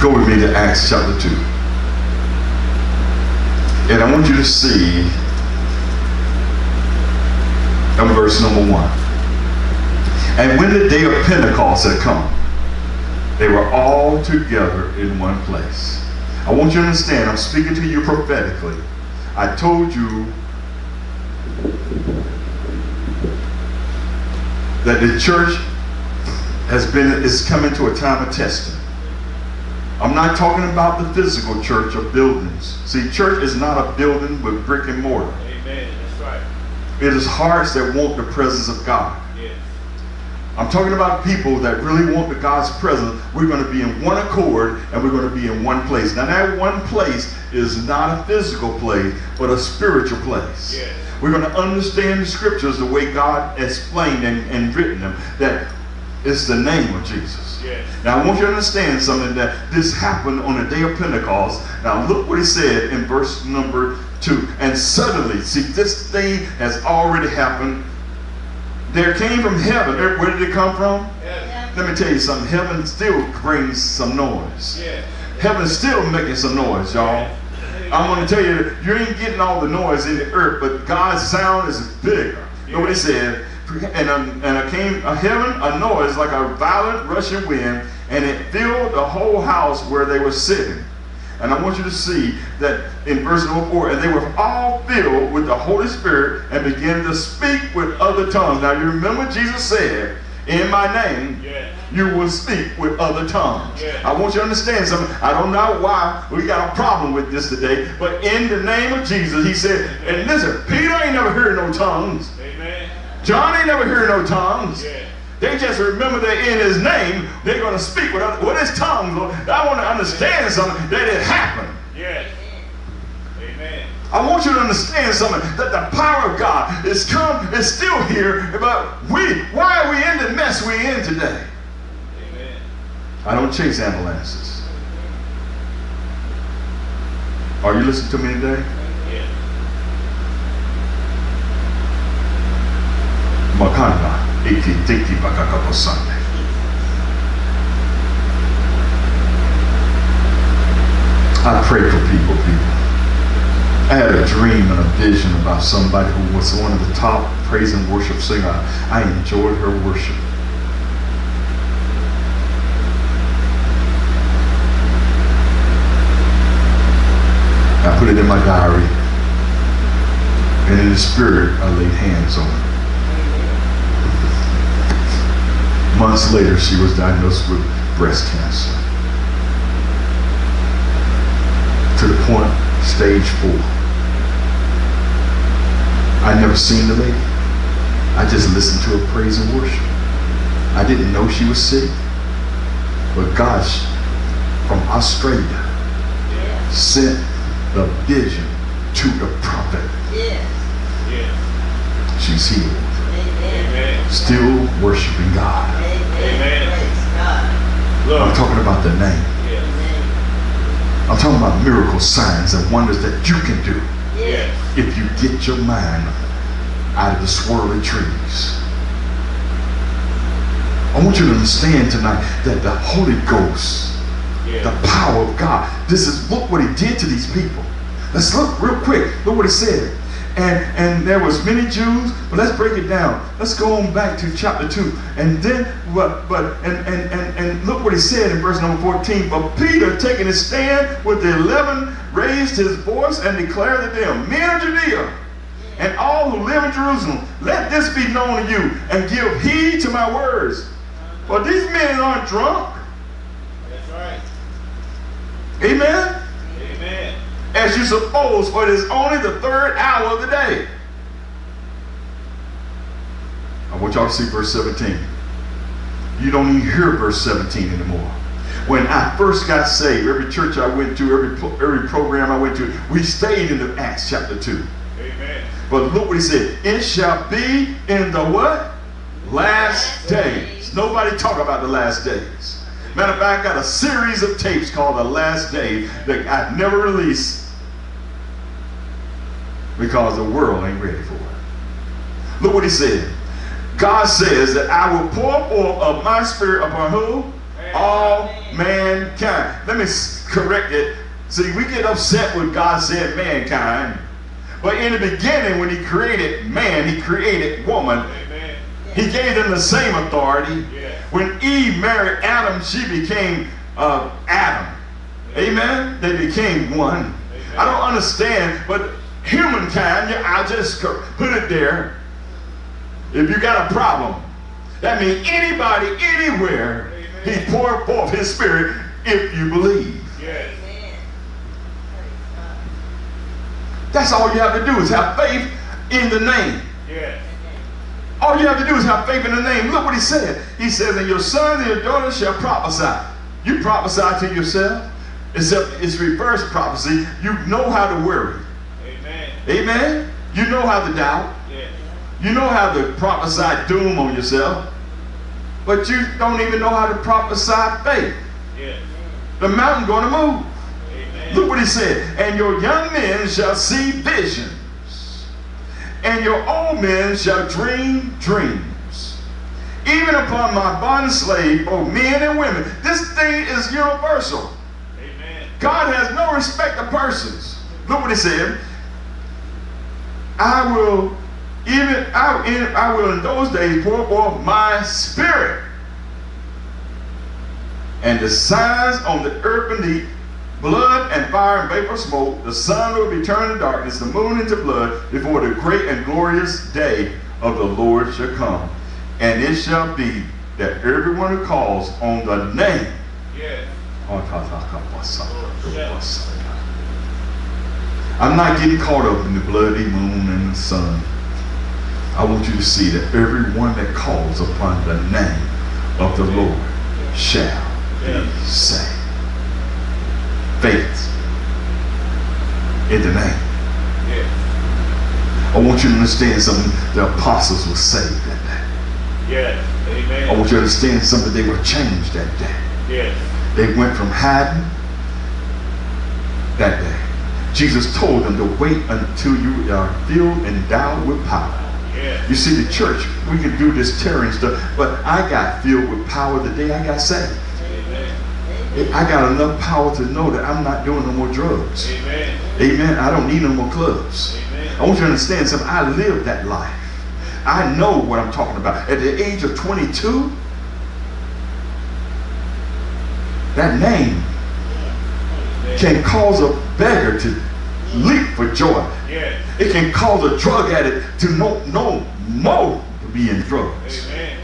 Go with me to Acts chapter 2. And I want you to see in verse number 1. And when the day of Pentecost had come, they were all together in one place. I want you to understand, I'm speaking to you prophetically. I told you that the church has been is coming to a time of testing. I'm not talking about the physical church of buildings. See, church is not a building with brick and mortar. Amen. That's right. It is hearts that want the presence of God. Yes. I'm talking about people that really want the God's presence. We're going to be in one accord and we're going to be in one place. Now that one place is not a physical place, but a spiritual place. Yes. We're going to understand the scriptures the way God explained and, and written them. That it's the name of Jesus. Yes. Now I want you to understand something that this happened on the day of Pentecost. Now look what he said in verse number two. And suddenly, see, this thing has already happened. There came from heaven. Where did it come from? Yes. Let me tell you something. Heaven still brings some noise. Yes. Heaven's still making some noise, y'all. I'm going to tell you, you ain't getting all the noise in the earth, but God's sound is bigger. Look what he said. And, um, and it came a heaven, a noise like a violent rushing wind, and it filled the whole house where they were sitting. And I want you to see that in verse number four, and they were all filled with the Holy Spirit and began to speak with other tongues. Now you remember Jesus said, in my name, you will speak with other tongues. Yeah. I want you to understand something. I don't know why we got a problem with this today, but in the name of Jesus, he said, and listen, Peter ain't never heard no tongues. Amen. John ain't never heard no tongues. Yeah. They just remember that in his name, they're going to speak with other, what is tongues? Lord? I want to understand something, that it happened. Yes. Amen. I want you to understand something that the power of God is come is still here, but we why are we in the mess we in today? Amen. I don't chase ambulances. Are you listening to me today? I pray for people, people. I had a dream and a vision about somebody who was one of the top praise and worship singers. I enjoyed her worship. I put it in my diary. And in the spirit, I laid hands on her. Months later, she was diagnosed with breast cancer. To the point, stage four. I never seen the lady. I just listened to her praise and worship. I didn't know she was sick. But God, from Australia, sent the vision to the prophet. Yes. Yes. She's healed. Still worshiping God. Amen. I'm talking about the name. I'm talking about miracles, signs, and wonders that you can do Yes. if you get your mind out of the swirling trees. I want you to understand tonight that the Holy Ghost, the power of God, this is look what he did to these people. Let's look real quick. Look what he said. And and there was many Jews, but let's break it down. Let's go on back to chapter 2. And then but but and and and, and look what he said in verse number 14. But Peter taking his stand with the eleven raised his voice and declared to them, Men of Judea, and all who live in Jerusalem, let this be known to you, and give heed to my words. For these men aren't drunk. That's right. Amen. As you suppose, for it is only the third hour of the day. I want y'all to see verse 17. You don't even hear verse 17 anymore. When I first got saved, every church I went to, every, every program I went to, we stayed in the Acts chapter 2. Amen. But look what he said. It shall be in the what? Last days. Nobody talk about the last days. Matter of fact, I got a series of tapes called The Last Days that I never released because the world ain't ready for it. Look what he said. God says that I will pour forth of my spirit upon who? All mankind. Let me correct it. See, we get upset when God said mankind. But in the beginning, when he created man, he created woman. Amen. He gave them the same authority. Yeah. When Eve married Adam, she became uh, Adam. Amen? They became one. I don't understand, but humankind, yeah, I'll just put it there. If you got a problem, that means anybody, anywhere, he poured forth his spirit if you believe. Yes. That's all you have to do is have faith in the name. Yes. All you have to do is have faith in the name. Look what he said. He says, and your sons and your daughters shall prophesy. You prophesy to yourself. Except it's reverse prophecy. You know how to worry. Amen. You know how to doubt. Yes. You know how to prophesy doom on yourself. But you don't even know how to prophesy faith. Yes. The mountain going to move. Amen. Look what he said. And your young men shall see visions. And your old men shall dream dreams. Even upon my bond slave, both men and women. This thing is universal. Amen. God has no respect of persons. Look what he said. I will even I, in, I will in those days pour forth my spirit. And the signs on the earth beneath, blood and fire and vapor smoke, the sun will be turned to darkness, the moon into blood, before the great and glorious day of the Lord shall come. And it shall be that everyone who calls on the name Yes. I'm not getting caught up in the bloody moon and the sun. I want you to see that everyone that calls upon the name of the Lord shall be saved. Faith in the name. I want you to understand something. The apostles were saved that day. Yes. Amen. I want you to understand something. They were changed that day. Yes. They went from hiding that day. Jesus told them to wait until you are filled and endowed with power. You see, the church, we can do this tearing stuff, but I got filled with power the day I got saved. Amen. I got enough power to know that I'm not doing no more drugs. Amen. Amen. I don't need no more clubs. Amen. I want you to understand something. I lived that life. I know what I'm talking about. At the age of 22, that name can cause a beggar to leap for joy. Yes. It can cause a drug addict to no no more to be in drugs. Amen.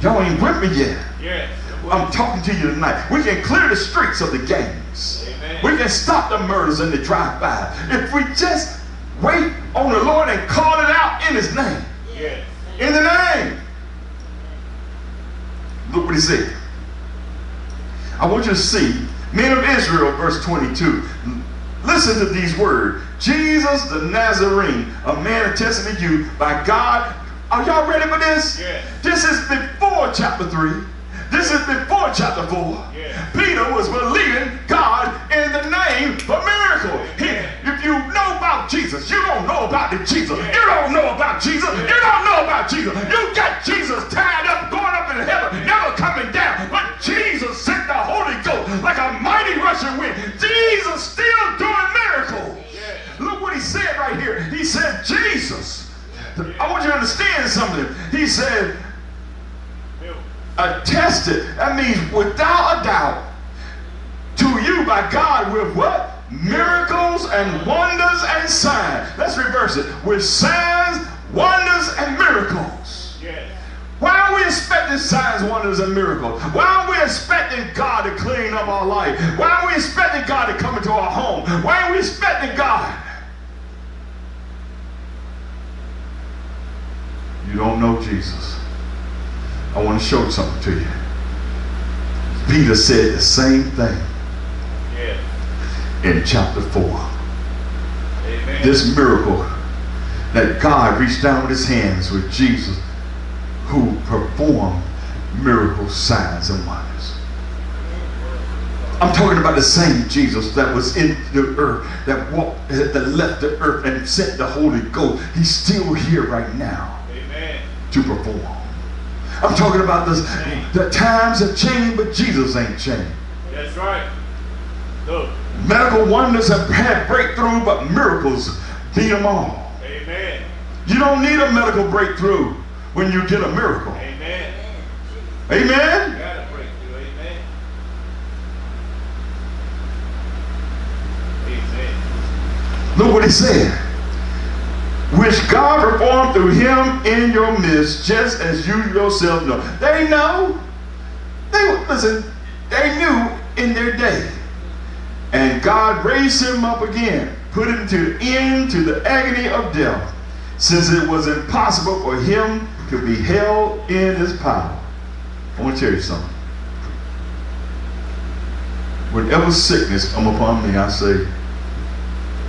Y'all ain't with me yet. Yes. I'm talking to you tonight. We can clear the streets of the gangs. Amen. We can stop the murders and the drive-by. If we just wait on the Lord and call it out in his name. Yes. In the name. Look what he said. I want you to see, men of Israel, verse 22. Listen to these words. Jesus the Nazarene, a man attested to you by God. Are y'all ready for this? Yes. This is before chapter 3. This is before chapter 4. Yes. Peter was believing God in the name for miracle. He, if you know about Jesus, you don't know about the Jesus. You don't know about Jesus. You don't know about Jesus. You got Jesus tied up, going up in heaven, never coming down. But Jesus sent the Holy Ghost like a mighty rushing wind. Jesus I want you to understand something. He said, attested. That means without a doubt to you by God with what? Miracles and wonders and signs. Let's reverse it. With signs, wonders, and miracles. Yes. Why are we expecting signs, wonders, and miracles? Why are we expecting God to clean up our life? Why are we expecting God to come into our home? Why are we expecting God? You don't know Jesus. I want to show something to you. Peter said the same thing Yes. in chapter 4. Amen. This miracle that God reached down with his hands with Jesus who performed miracles, signs and wonders. I'm talking about the same Jesus that was in the earth, that walked, that left the earth and sent the Holy Ghost. He's still here right now. To perform. I'm talking about this. The times have changed, but Jesus ain't changed. That's right. Look. Medical wonders have had breakthrough, but miracles beat them all. Amen. You don't need a medical breakthrough when you get a miracle. Amen. Amen? Got a breakthrough. Amen. Amen. Look what he said. Which God performed through him in your midst, just as you yourself know. They know. They listen, they knew in their day. And God raised him up again, put him to the end to the agony of death, since it was impossible for him to be held in his power. I want to tell you something. Whenever sickness come upon me, I say,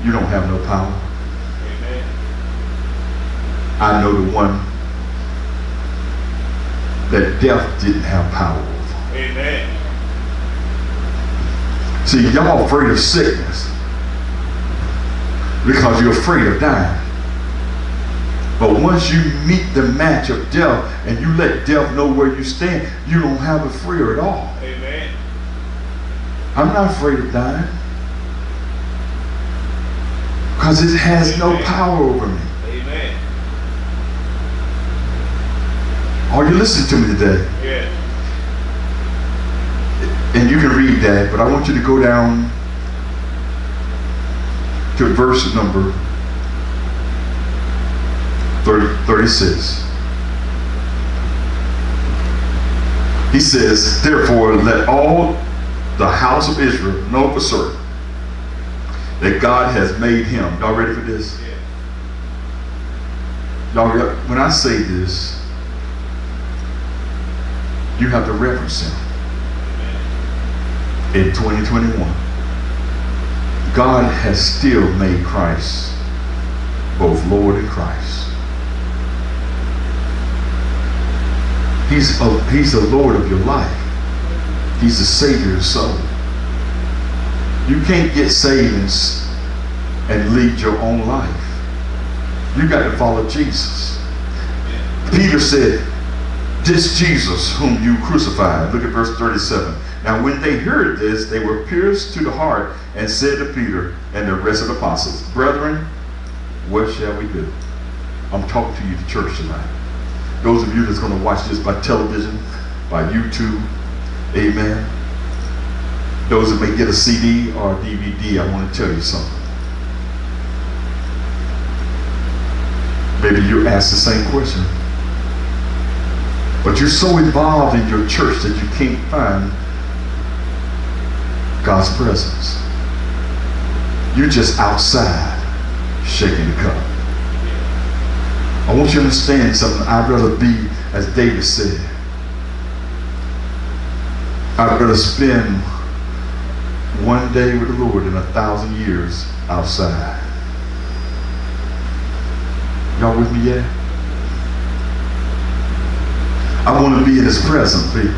you don't have no power. Amen. I know the one that death didn't have power over. Amen. See, y'all afraid of sickness because you're afraid of dying. But once you meet the match of death and you let death know where you stand, you don't have a fear at all. Amen. I'm not afraid of dying because it has no power over me. Amen. Are you listening to me today? Yes. And you can read that, but I want you to go down to verse number 30, 36. He says, Therefore, let all the house of Israel know for certain that God has made him. Y'all ready for this? Yes. Y'all, when I say this, you have to reference him. in 2021. God has still made Christ both Lord and Christ. He's a, he's the Lord of your life. He's the Savior of soul. You can't get saved and, and lead your own life. You got to follow Jesus. Peter said, this Jesus whom you crucified. Look at verse 37. Now when they heard this, they were pierced to the heart and said to Peter and the rest of the apostles, Brethren, what shall we do? I'm talking to you, the church tonight. Those of you that's going to watch this by television, by YouTube, amen. Those that may get a CD or a DVD, I want to tell you something. Maybe you ask the same question. But you're so involved in your church that you can't find God's presence. You're just outside shaking the cup. I want you to understand something. I'd rather be, as David said, I'd rather spend one day with the Lord than a thousand years outside. Y'all with me yet? I want to be in his presence, people.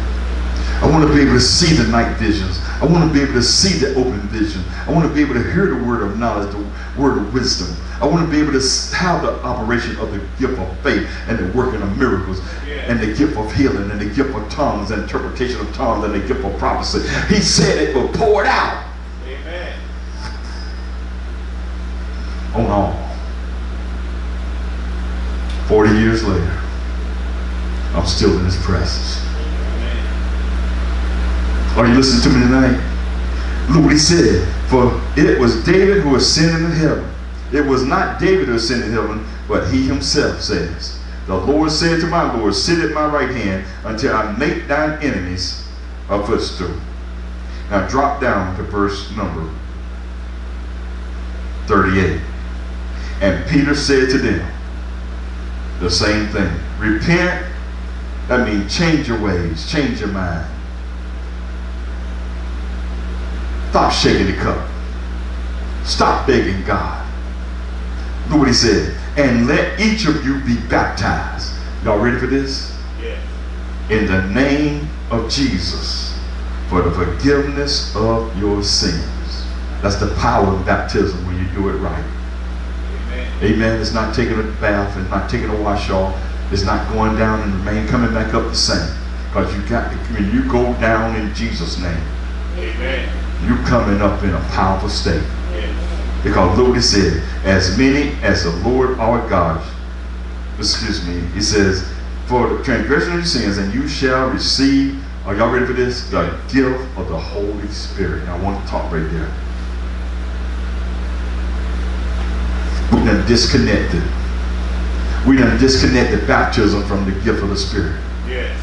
I want to be able to see the night visions. I want to be able to see the open vision. I want to be able to hear the word of knowledge, the word of wisdom. I want to be able to have the operation of the gift of faith and the working of miracles Yeah. and the gift of healing and the gift of tongues and interpretation of tongues and the gift of prophecy. He said it will pour it out Amen. on all. 40 years later, I'm still in his presence. Are you listening to me tonight? Look what he said. For it was David who ascended in heaven. It was not David who ascended in heaven, but he himself says, The Lord said to my Lord, Sit at my right hand until I make thine enemies a footstool. Now drop down to verse number 38. And Peter said to them the same thing. Repent, that means change your ways, change your mind. Stop shaking the cup. Stop begging God. Look what he said. And let each of you be baptized. Y'all ready for this? Yes. In the name of Jesus for the forgiveness of your sins. That's the power of baptism when you do it right. Amen. Amen. It's not taking a bath. It's not taking a wash off. It's not going down and remain coming back up the same. Because you got to, when you go down in Jesus' name, Amen. You coming up in a powerful state. Yes. Because look what he said, as many as the Lord our God, excuse me, he says, for the transgression of your sins, and you shall receive, are y'all ready for this? The gift of the Holy Spirit. Now I want to talk right there. We done disconnected. We done disconnected baptism from the gift of the Spirit. Yes.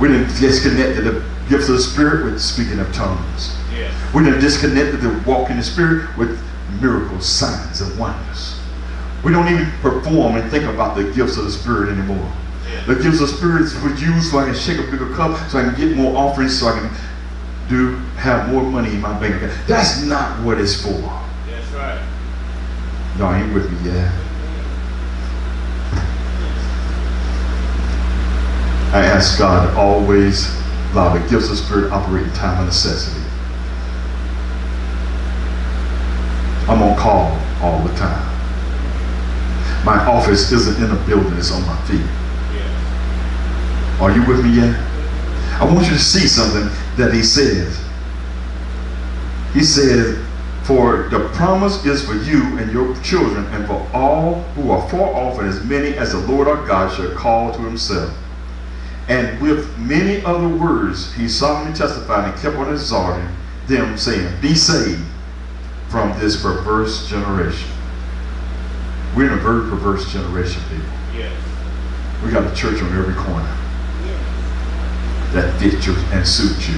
We done disconnected the gifts of the Spirit with speaking of tongues. Yes. We done disconnected the walk in the Spirit with miracles, signs, and wonders. We don't even perform and think about the gifts of the Spirit anymore. Yes. The gifts of the Spirit was used so I can shake a bigger cup, so I can get more offerings, so I can do have more money in my bank account. That's not what it's for. That's right. Y'all ain't with me yet. I ask God always allow the gifts of the Spirit in time of necessity. I'm on call all the time. My office isn't in a building, it's on my feet. Are you with me yet? I want you to see something that he says. He said, For the promise is for you and your children, and for all who are far off, and as many as the Lord our God shall call to himself. And with many other words he solemnly testified and kept on exhorting them, saying, Be saved from this perverse generation. We're in a very perverse generation, people. Yes. We got a church on every corner Yes. that fits you and suits you.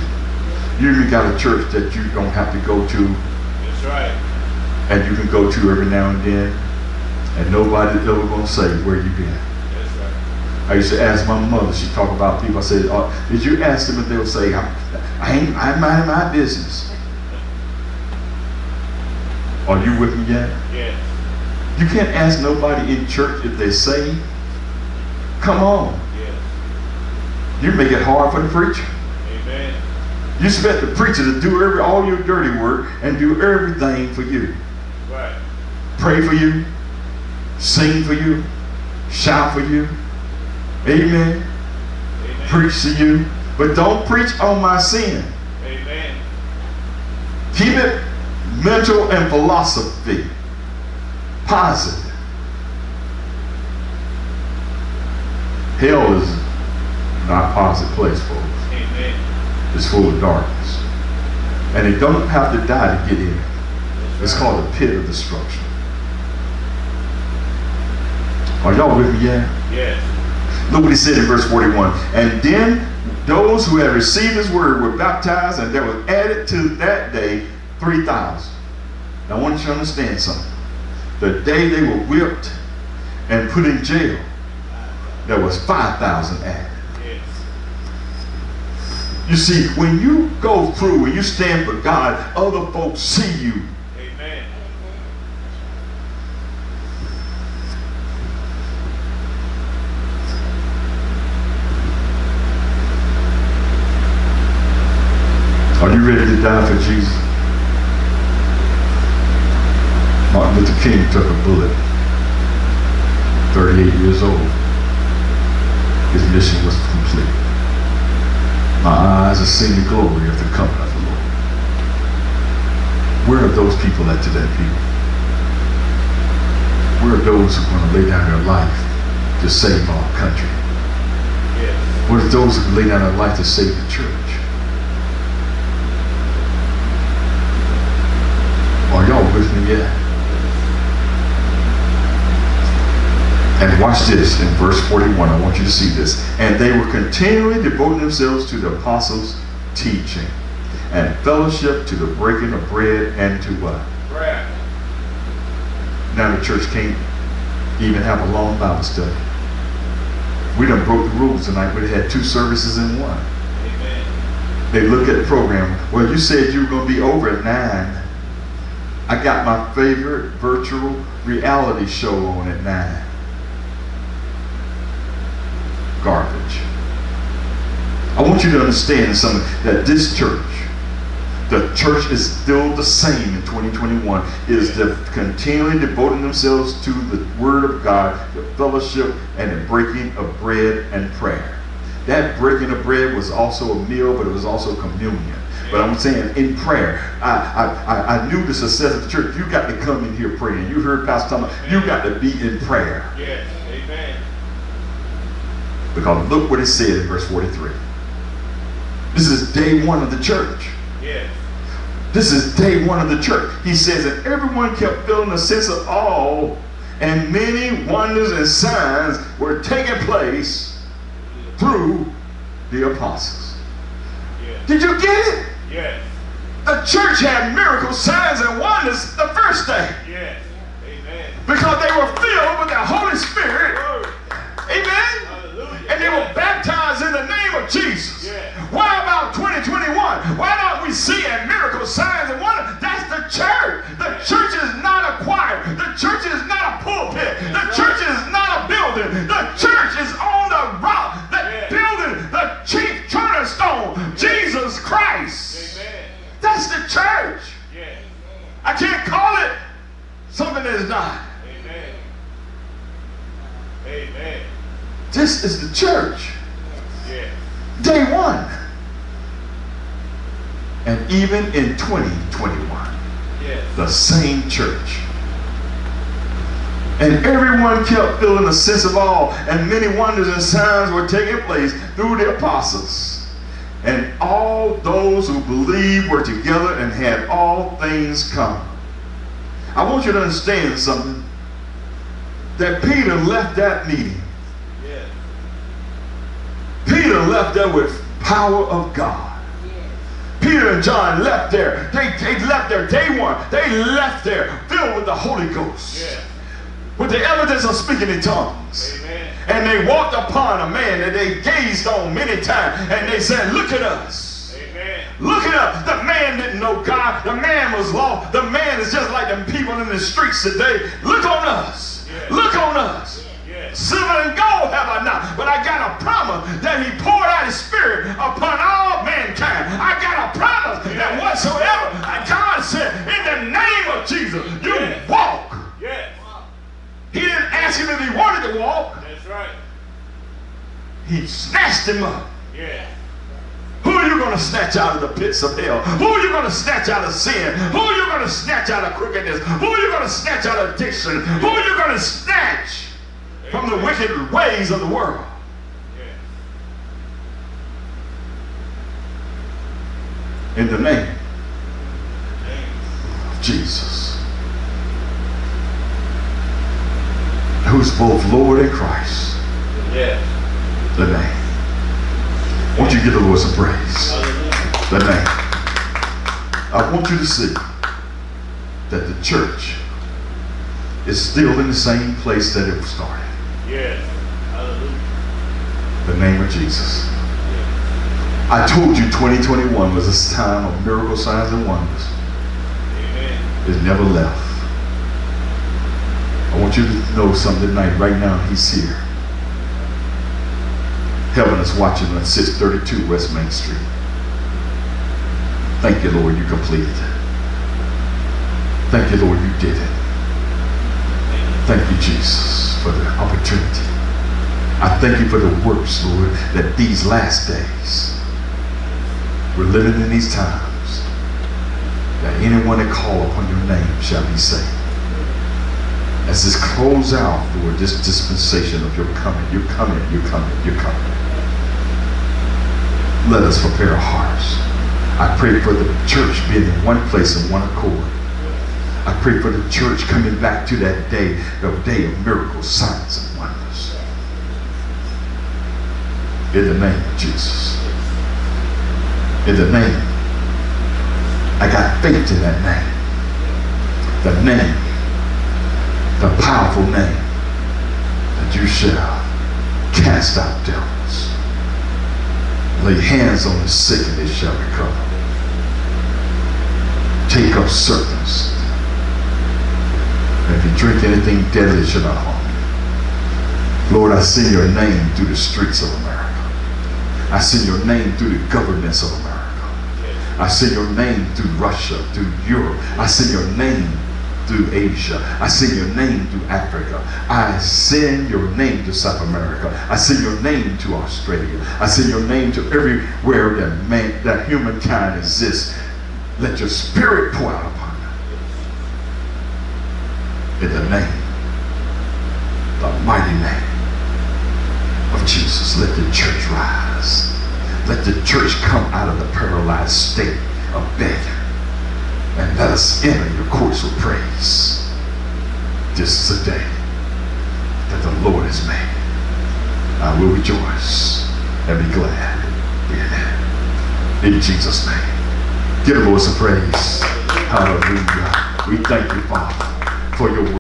You even got a church that you don't have to go to That's right. and you can go to every now and then and nobody's ever gonna say where you been. I used to ask my mother, she talked about people, I said, oh, did you ask them if they'll say, I, I ain't, I'm minding my business. Are you with me yet? Yes. You can't ask nobody in church if they say, come on. Yes. You make it hard for the preacher. Amen. You expect the preacher to do every, all your dirty work and do everything for you. Right. Pray for you, sing for you, shout for you. Amen. Amen. Preach to you. But don't preach on my sin. Amen. Keep it mental and philosophy. Positive. Hell is not a positive place, folks. Amen. It's full of darkness. And they don't have to die to get in. It's called the pit of destruction. Are y'all with me yet? Yes. Look what he said in verse 41. And then those who had received his word were baptized, and there was added to that day 3,000. Now I want you to understand something. The day they were whipped and put in jail, there was 5,000 added. You see, when you go through and you stand for God, other folks see you. Amen. Are you ready to die for Jesus? Martin Luther King took a bullet. 38 years old. His mission was complete. My eyes have seen the glory of the coming of the Lord. Where are those people at today, people? Where are those who are going to lay down their life to save our country? Yes. Where are those who lay down their life to save the church? Are y'all with me yet? And watch this in verse 41. I want you to see this. And they were continually devoting themselves to the apostles' teaching and fellowship, to the breaking of bread, and to what? Prayer. Now the church can't even have a long Bible study. We done broke the rules tonight. We had two services in one. Amen. They look at the program. Well, you said you were going to be over at 9. I got my favorite virtual reality show on at 9. Garbage. I want you to understand something that this church, the church is still the same in 2021, is continually devoting themselves to the Word of God, the fellowship, and the breaking of bread and prayer. That breaking of bread was also a meal, but it was also communion. But I'm saying in prayer, I, I, I, knew the success of the church. You got to come in here praying. You heard Pastor talking about, you got to be in prayer. Yes. Amen. Because look what it said in verse 43. This is day one of the church. Yes. This is day one of the church. He says that everyone kept feeling a sense of awe, and many wonders and signs were taking place through the apostles. Yes. Did you get it? Yes. The church had miracles, signs, and wonders the first day Yes. Amen. because they were filled with the Holy Spirit. Word. Amen. Hallelujah. And they were baptized in the name of Jesus. Yeah. Why about 2021? Why don't we see a miracle, signs, and wonders? That's. The church is not. Amen. Amen. This is the church. Yes. Day one. And even in 2021, Yes. the same church. And everyone kept feeling a sense of awe, and many wonders and signs were taking place through the apostles. And all those who believed were together and had all things common. I want you to understand something. That Peter left that meeting. Peter left there with power of God. Peter and John left there. They, they left there day one. They left there filled with the Holy Ghost. Yes. With the evidence of speaking in tongues. Amen. And they walked upon a man that they gazed on many times. And they said, look at us. Look at us. The man didn't know God. The man was lost. The man is just like them people in the streets today. Look on us. Yeah. Look on us. Silver and gold have I not, but I got a promise that he poured out his spirit upon all mankind. I got a promise that whatsoever God said, in the name of Jesus, you walk. He didn't ask him if he wanted to walk. That's right. He snatched him up. Yes. Who are you going to snatch out of the pits of hell? Who are you going to snatch out of sin? Who are you going to snatch out of crookedness? Who are you going to snatch out of addiction? Who are you going to snatch from the wicked ways of the world? In the name Name. of Jesus, who's both Lord and Christ, Yes. the name. Won't you give the Lord some praise? Name. I want you to see that the church is still in the same place that it was started. Yes. Hallelujah. The name of Jesus. I told you 2021 was a time of miracle signs and wonders. Amen. It never left. I want you to know something tonight. Right now, He's here. Heaven is watching at 632 West Main Street. Thank you, Lord, you completed it. Thank you, Lord, you did it. Thank you, Jesus, for the opportunity. I thank you for the works, Lord, that these last days, we're living in these times, that anyone that call upon your name shall be saved. As this close out, Lord, this dispensation of your coming, you're coming, you're coming, you're coming. Let us prepare our hearts. I pray for the church being in one place in one accord. I pray for the church coming back to that day, the day of miracles, signs, and wonders. In the name of Jesus. In the name. I got faith in that name. The name. The powerful name. That you shall cast out devils. Lay hands on the sick and they shall recover. Take up serpents. And if you drink anything deadly, it shall not harm you. Lord, I send your name through the streets of America. I send your name through the governments of America. I send your name through Russia, through Europe. I send your name through Asia. I send your name through Africa. I send your name to South America. I send your name to Australia. I send your name to everywhere that man, that humankind exists. Let your spirit pour out upon them. In the name, the mighty name of Jesus, let the church rise. Let the church come out of the paralyzed state of begging and let us enter your courts with praise. This is a day that the Lord has made. I will rejoice and be glad in it. In Jesus' name. Give the Lord some praise. Hallelujah. We thank you, Father, for your word.